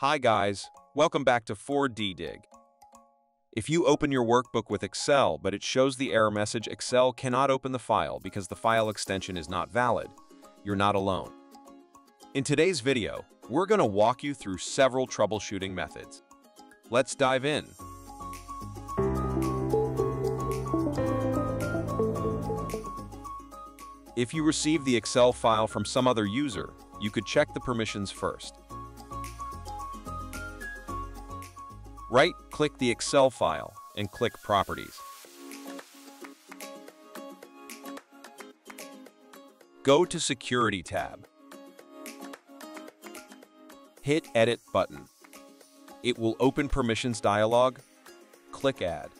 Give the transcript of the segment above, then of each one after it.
Hi guys, welcome back to 4DDiG. If you open your workbook with Excel but it shows the error message Excel cannot open the file because the file extension is not valid, you're not alone. In today's video, we're going to walk you through several troubleshooting methods. Let's dive in. If you receive the Excel file from some other user, you could check the permissions first. Right-click the Excel file and click Properties. Go to Security tab. Hit Edit button. It will open Permissions dialog. Click Add.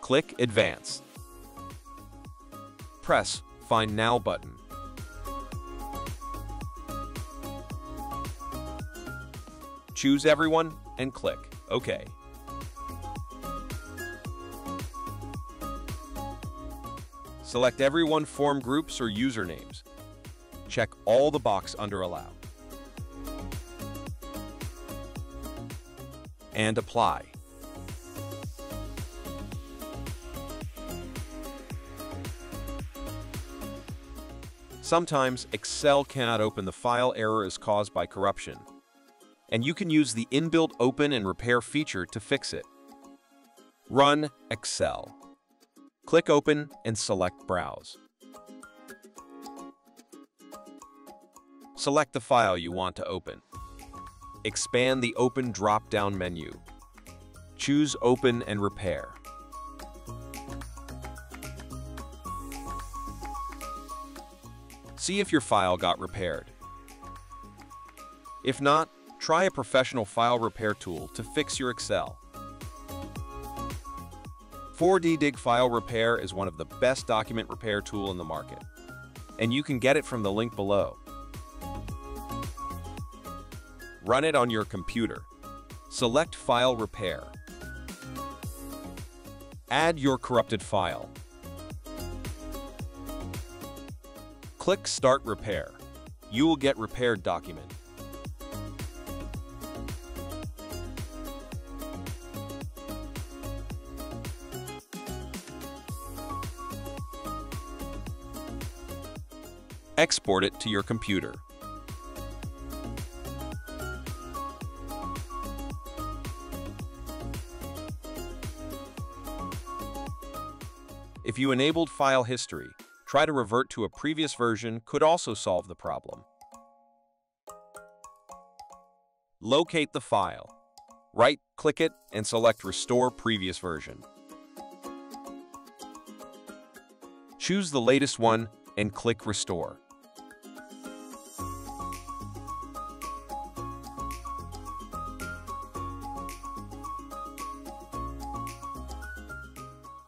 Click Advance. Press Find Now button. Choose Everyone and click OK. Select Everyone form groups or usernames. Check all the box under Allow. And apply. Sometimes Excel cannot open the file error is caused by corruption, and you can use the inbuilt open and repair feature to fix it. Run Excel. Click Open and select Browse. Select the file you want to open. Expand the Open drop-down menu. Choose Open and Repair. See if your file got repaired. If not, try a professional file repair tool to fix your Excel. 4DDiG File Repair is one of the best document repair tool in the market, and you can get it from the link below. Run it on your computer. Select File Repair. Add your corrupted file. Click Start Repair. You will get repaired document. Export it to your computer. If you enabled file history, try to revert to a previous version could also solve the problem. Locate the file. Right-click it and select Restore Previous Version. Choose the latest one and click Restore.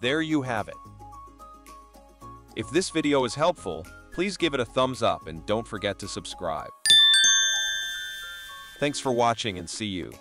There you have it. If this video is helpful, please give it a thumbs up and don't forget to subscribe. Thanks for watching and see you.